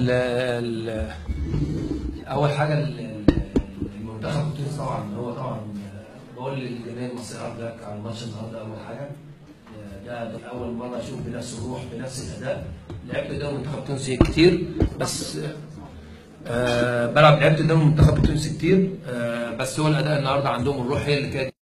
ال- ال- أول حاجة المنتخب التونسي طبعا هو طبعا بقول للجماهير المصريه hard luck على الماتش النهارده أول حاجة. ده, ده أول مرة أشوف بنفس الروح بنفس الأداء. لعبت قدام المنتخب التونسي كتير بس آه بلعب لعبت قدام المنتخب التونسي كتير. آه بس هو الأداء النهارده عندهم الروح هي اللي كانت